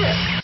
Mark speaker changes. Speaker 1: Yeah.